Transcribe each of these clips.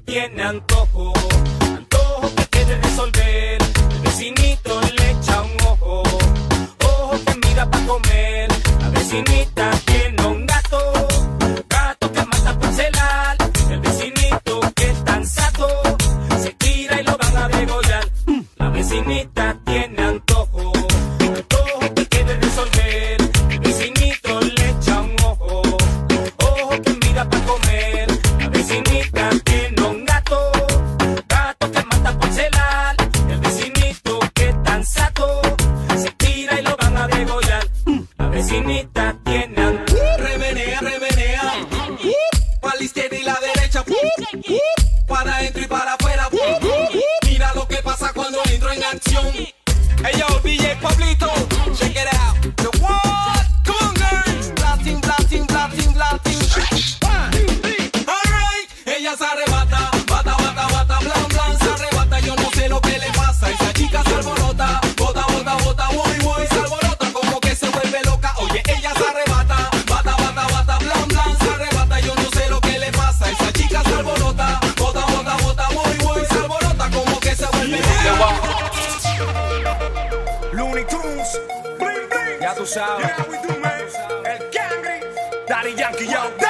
tienen Looney Tunes. Bling, bling. Ya tú sabes. Yeah, we do, man. El Cangri. Daddy Yankee, yo.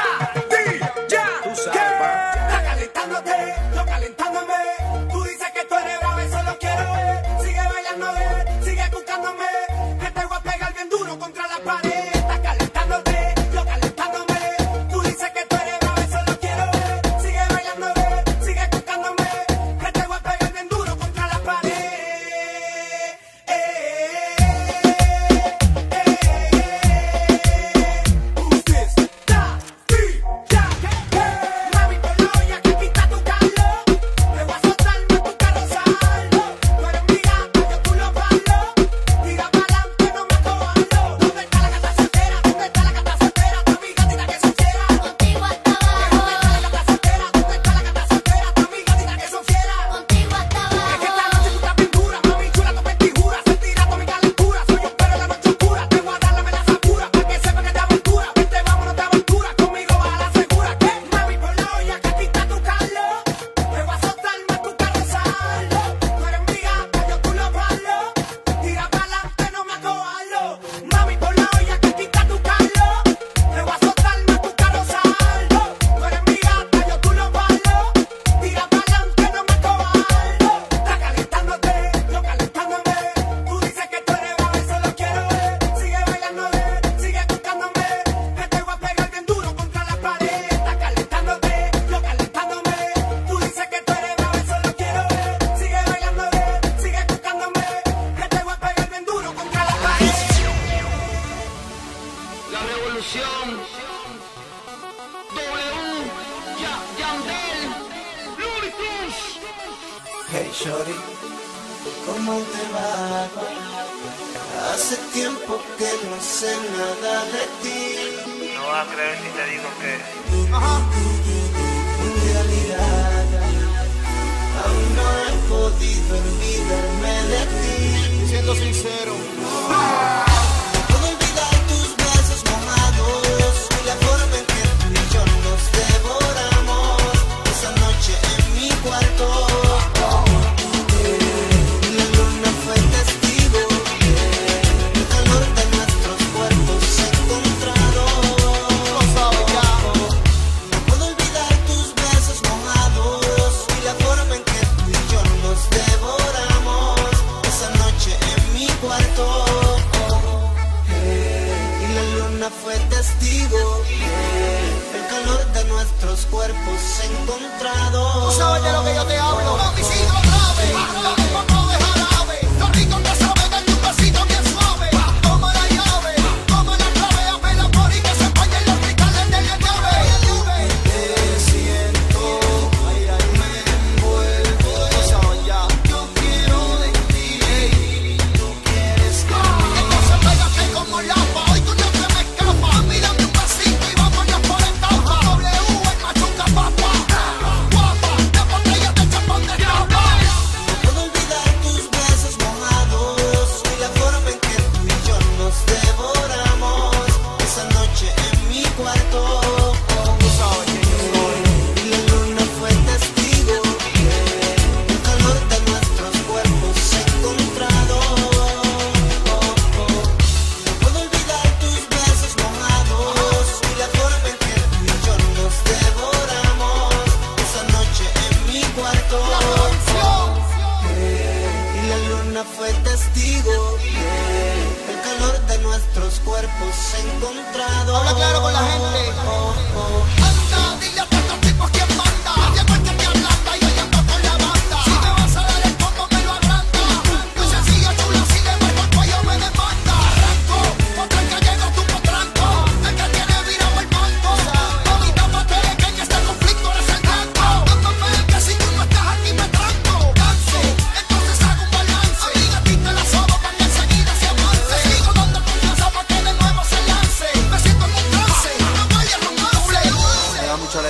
creer si te digo que... Ajá. En realidad, aún no he podido olvidarme de ti. Siendo sincero. ¡Ah!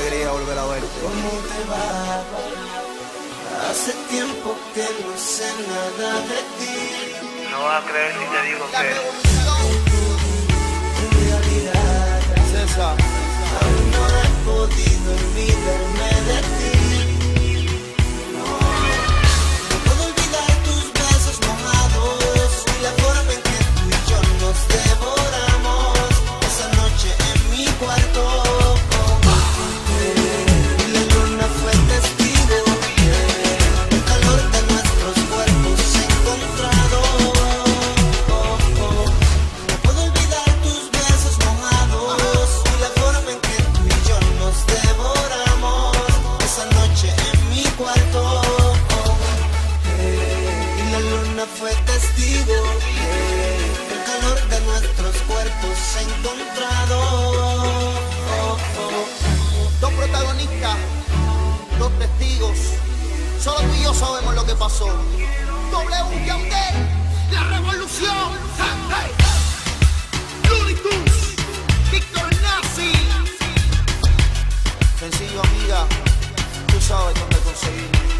alegría volver a verte. ¿Cómo te va? Hace tiempo que no sé nada de ti. No vas a creer si te digo que. En realidad, César, aún no he podido olvidarme de ti. luna fue testigo que el calor de nuestros cuerpos se. Oh, oh. Dos protagonistas, dos testigos, solo tú y yo sabemos lo que pasó. W Yandel, la revolución. Looney Tunes, Víctor Nazi. Sencillo amiga, tú sabes dónde conseguirme.